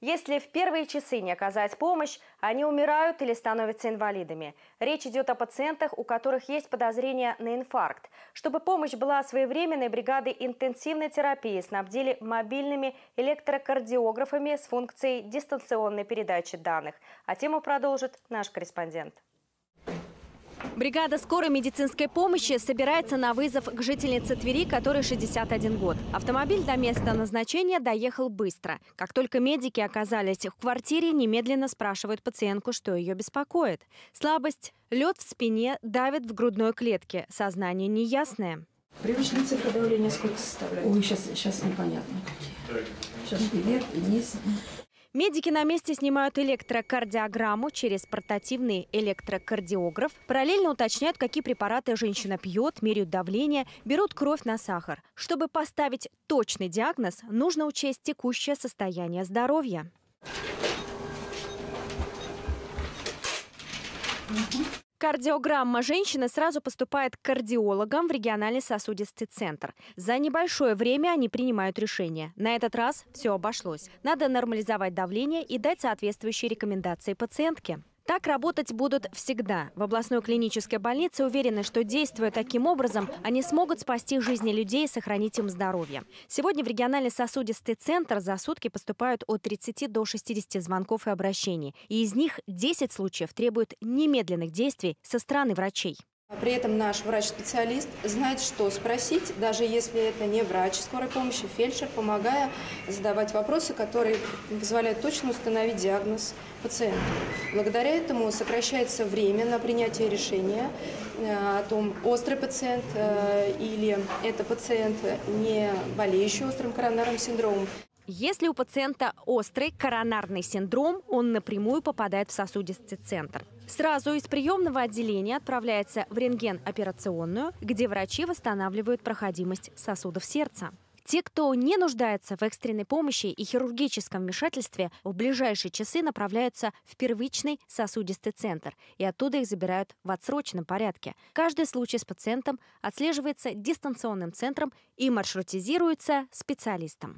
Если в первые часы не оказать помощь, они умирают или становятся инвалидами. Речь идет о пациентах, у которых есть подозрение на инфаркт. Чтобы помощь была своевременной, бригады интенсивной терапии снабдили мобильными электрокардиографами с функцией дистанционной передачи данных. А тему продолжит наш корреспондент. Бригада скорой медицинской помощи собирается на вызов к жительнице Твери, которой 61 год. Автомобиль до места назначения доехал быстро. Как только медики оказались в квартире, немедленно спрашивают пациентку, что ее беспокоит. Слабость, лед в спине, давит в грудной клетке, сознание неясное. Привычные цифры давления сколько составляет? Ой, сейчас, сейчас непонятно какие. Сейчас и вверх, и вниз. Медики на месте снимают электрокардиограмму через портативный электрокардиограф, параллельно уточняют, какие препараты женщина пьет, меряют давление, берут кровь на сахар. Чтобы поставить точный диагноз, нужно учесть текущее состояние здоровья. Кардиограмма женщины сразу поступает к кардиологам в региональный сосудистый центр. За небольшое время они принимают решение. На этот раз все обошлось. Надо нормализовать давление и дать соответствующие рекомендации пациентке. Так работать будут всегда. В областной клинической больнице уверены, что действуя таким образом, они смогут спасти жизни людей и сохранить им здоровье. Сегодня в региональный сосудистый центр за сутки поступают от 30 до 60 звонков и обращений. И из них 10 случаев требуют немедленных действий со стороны врачей. При этом наш врач-специалист знает, что спросить, даже если это не врач скорой помощи, фельдшер, помогая задавать вопросы, которые позволяют точно установить диагноз пациента. Благодаря этому сокращается время на принятие решения э, о том, острый пациент э, или это пациент, не болеющий острым коронарным синдромом. Если у пациента острый коронарный синдром, он напрямую попадает в сосудистый центр. Сразу из приемного отделения отправляется в рентген-операционную, где врачи восстанавливают проходимость сосудов сердца. Те, кто не нуждается в экстренной помощи и хирургическом вмешательстве, в ближайшие часы направляются в первичный сосудистый центр и оттуда их забирают в отсроченном порядке. Каждый случай с пациентом отслеживается дистанционным центром и маршрутизируется специалистом.